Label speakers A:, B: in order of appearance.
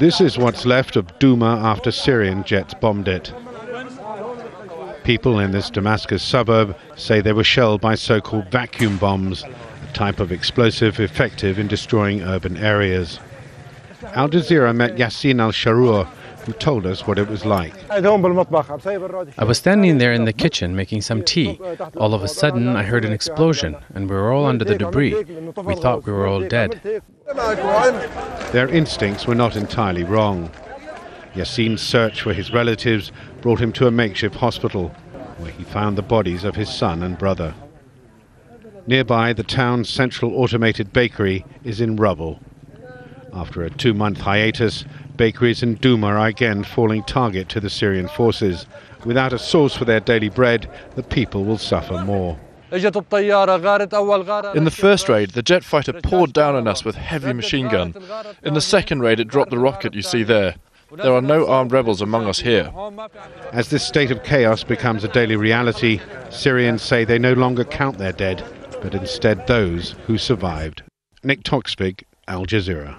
A: This is what's left of Douma after Syrian jets bombed it. People in this Damascus suburb say they were shelled by so-called vacuum bombs, a type of explosive effective in destroying urban areas. Al Jazeera met Yassin al-Sharour, who told us what it was like.
B: I was standing there in the kitchen making some tea. All of a sudden, I heard an explosion, and we were all under the debris. We thought we were all dead.
A: Their instincts were not entirely wrong. Yassin's search for his relatives brought him to a makeshift hospital, where he found the bodies of his son and brother. Nearby, the town's central automated bakery is in rubble. After a two-month hiatus, bakeries in Douma are again falling target to the Syrian forces. Without a source for their daily bread, the people will suffer more.
C: In the first raid, the jet fighter poured down on us with heavy machine gun. In the second raid, it dropped the rocket you see there. There are no armed rebels among us here.
A: As this state of chaos becomes a daily reality, Syrians say they no longer count their dead, but instead those who survived. Nick Toksvig, Al Jazeera.